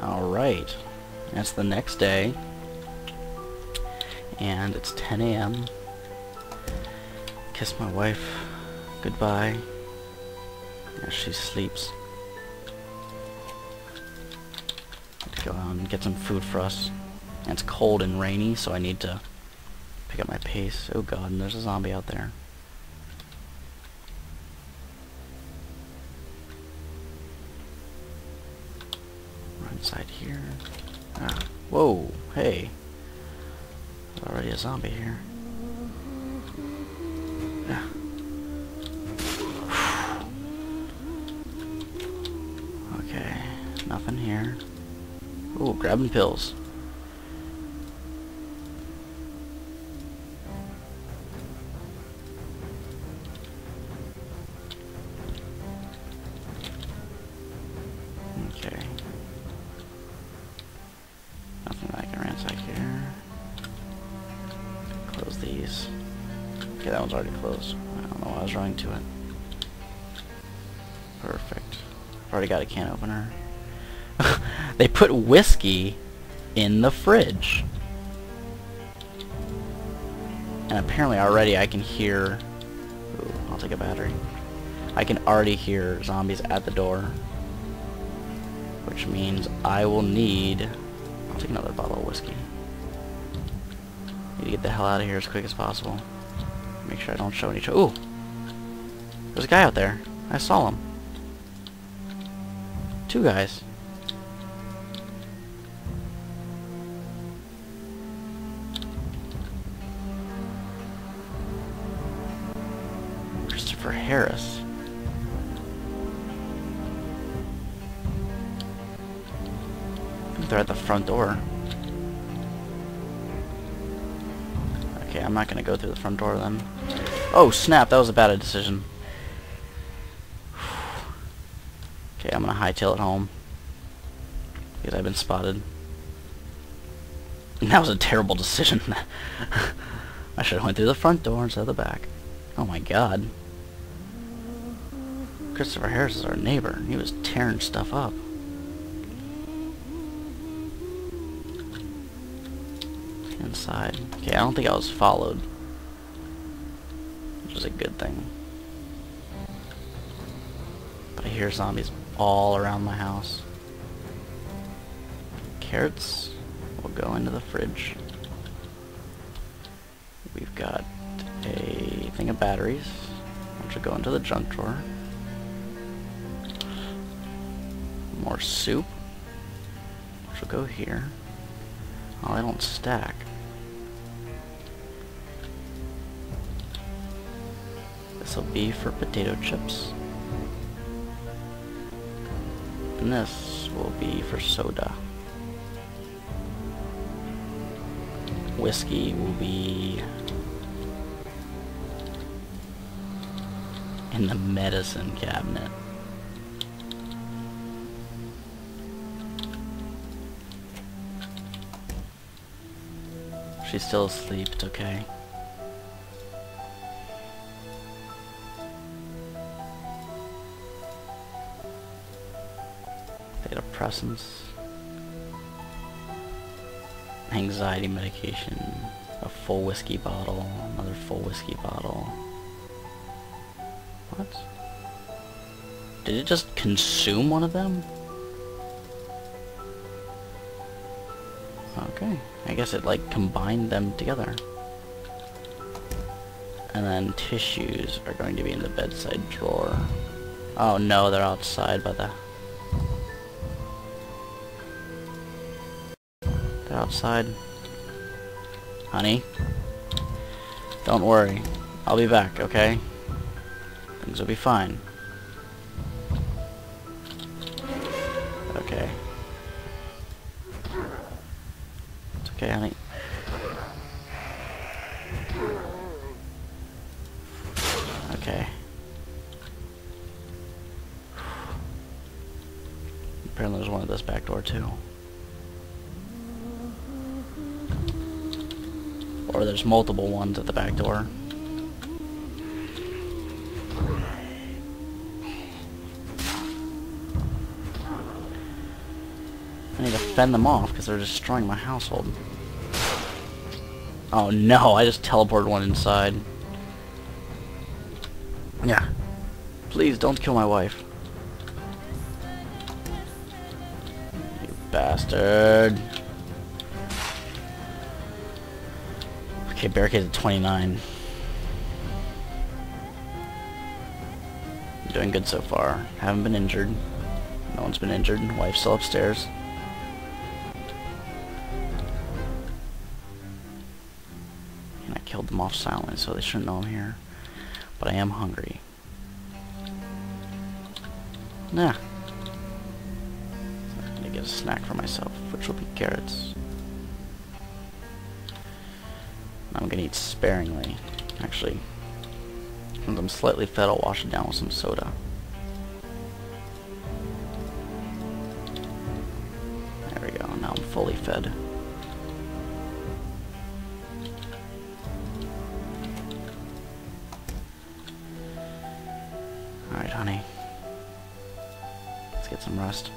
Alright. That's the next day. And it's 10 a.m. Kiss my wife goodbye as she sleeps. Go out and get some food for us. And it's cold and rainy, so I need to pick up my pace. Oh god, and there's a zombie out there. Inside here. Ah, whoa, hey. There's already a zombie here. Yeah. Okay, nothing here. Ooh, grabbing pills. Okay, that one's already closed. I don't know why I was running to it. Perfect. I've already got a can opener. they put whiskey in the fridge. And apparently already I can hear... Ooh, I'll take a battery. I can already hear zombies at the door. Which means I will need... I'll take another bottle of whiskey. Need to get the hell out of here as quick as possible. Make sure I don't show any... Ooh! There's a guy out there. I saw him. Two guys. Christopher Harris. They're at the front door. Okay, I'm not gonna go through the front door then. Oh snap, that was a bad decision. Okay, I'm gonna hightail it home. Because I've been spotted. And that was a terrible decision. I should have went through the front door instead of the back. Oh my god. Christopher Harris is our neighbor. He was tearing stuff up. Inside. Okay, I don't think I was followed. Which is a good thing. But I hear zombies all around my house. Carrots will go into the fridge. We've got a thing of batteries, which will go into the junk drawer. More soup, which will go here. Oh, they don't stack. This will be for potato chips. And this will be for soda. Whiskey will be in the medicine cabinet. She's still asleep, it's okay. Antidepressants. Anxiety medication. A full whiskey bottle. Another full whiskey bottle. What? Did it just consume one of them? Okay. I guess it like combined them together. And then tissues are going to be in the bedside drawer. Oh no, they're outside by the... outside. Honey? Don't worry. I'll be back, okay? Things will be fine. Okay. It's okay, honey. Okay. Apparently there's one at this back door too. Or there's multiple ones at the back door. I need to fend them off because they're destroying my household. Oh no, I just teleported one inside. Yeah. Please don't kill my wife. You bastard. Okay, barricade at 29. Doing good so far. Haven't been injured. No one's been injured. Wife's still upstairs. And I killed them off silently, so they shouldn't know I'm here. But I am hungry. Nah. I'm gonna get a snack for myself, which will be carrots. I'm gonna eat sparingly. Actually, since I'm slightly fed, I'll wash it down with some soda. There we go, now I'm fully fed. Alright, honey. Let's get some rest.